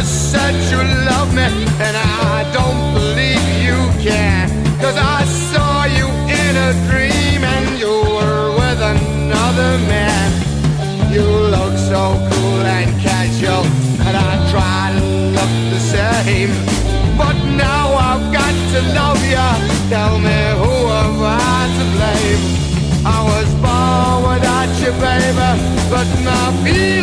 just said you love me, and I don't believe you can. Cause I saw you in a dream, and you were with another man. You look so cool and casual, and I try to look the same. But now I've got to love you. Tell me who am I to blame? I was born without you, baby, but my feet.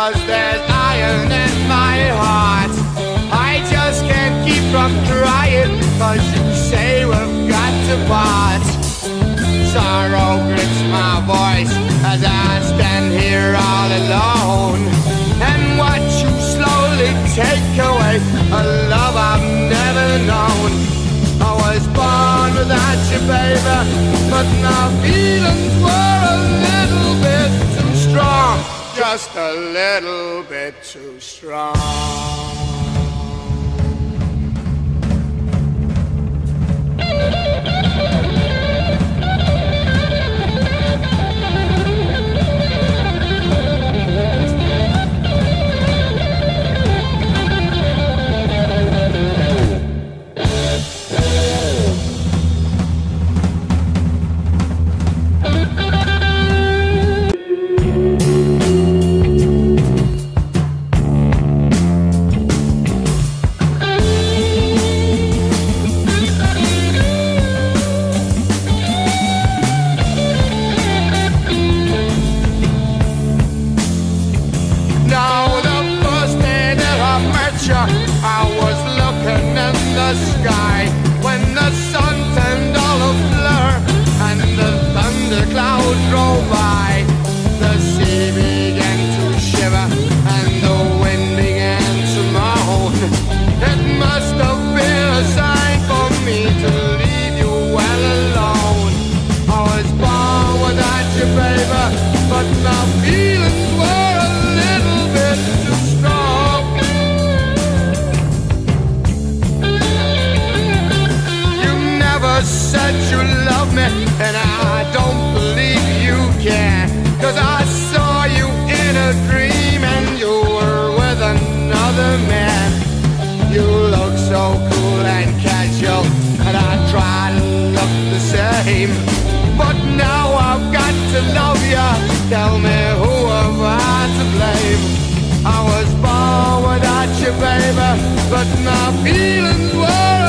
Cause there's iron in my heart. I just can't keep from crying Cause you say we've got to part. Sorrow grips my voice As I stand here all alone. And watch you slowly take away A love I've never known. I was born without you, baby, but my feelings were a just a little bit too strong. Sky when the sun turned all a blur and the thundercloud drove by. The sea began to shiver and the wind began to moan. It must have been a sign for me to leave you well alone. I was born without you, baby, but my same. But now I've got to love ya. Tell me who am I to blame? I was born without you, baby, but my feelings were.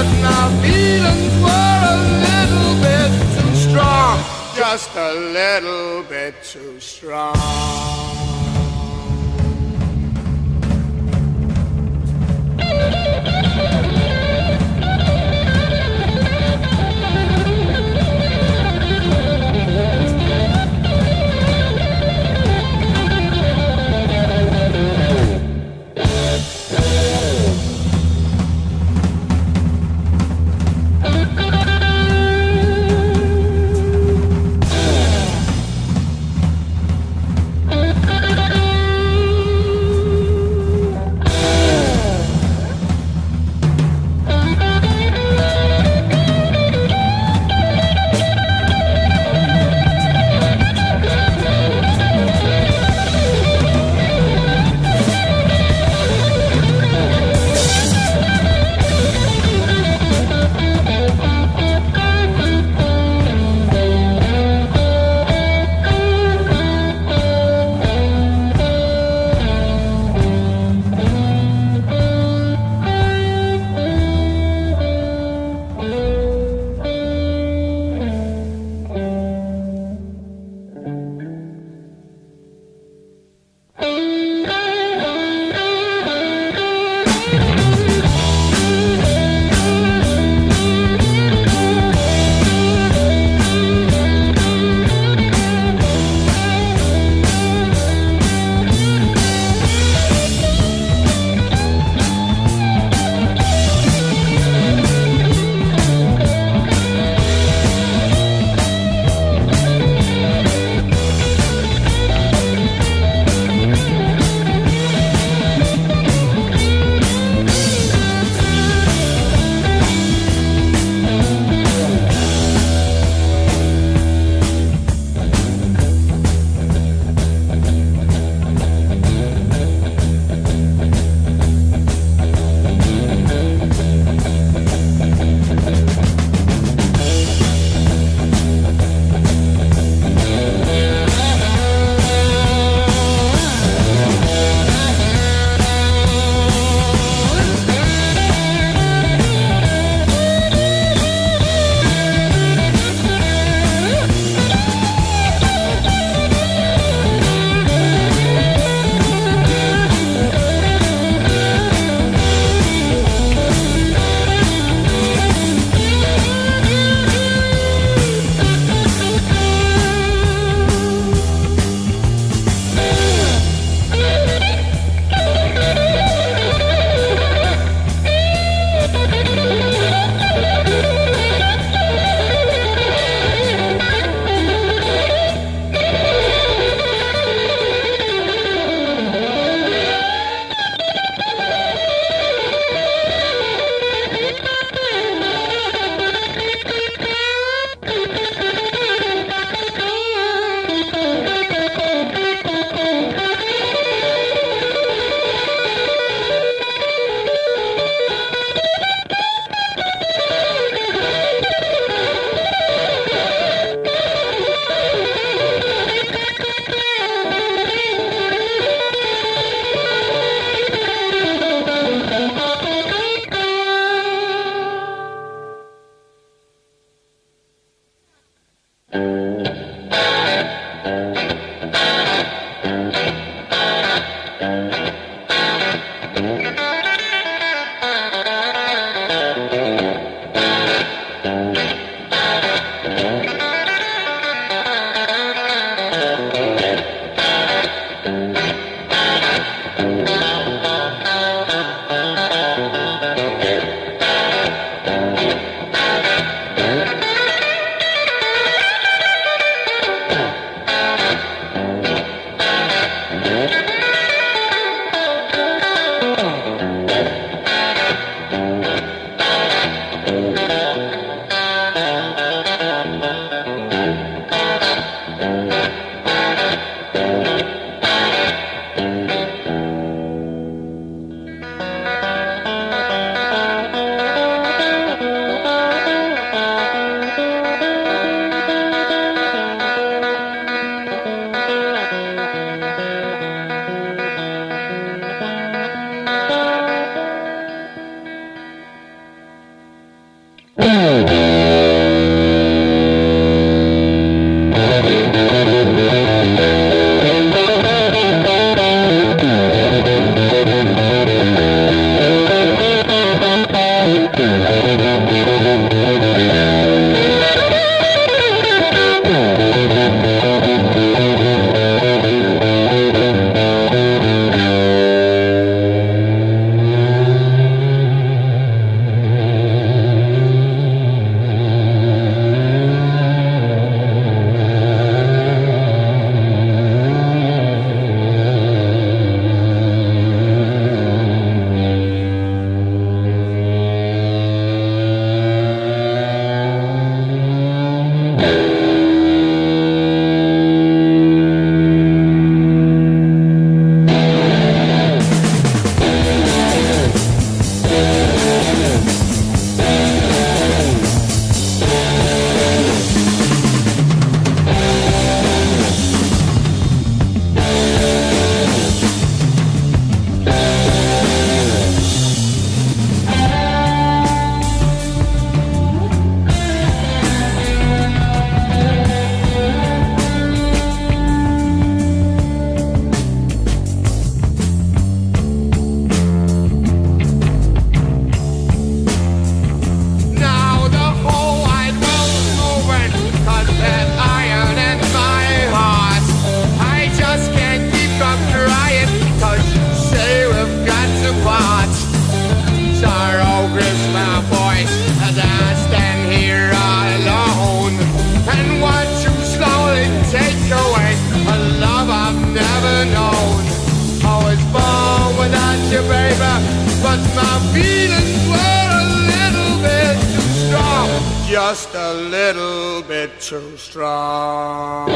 but my feelings were a little bit too strong, just a little bit too strong. But my feelings were a little bit too strong, just a little bit too strong.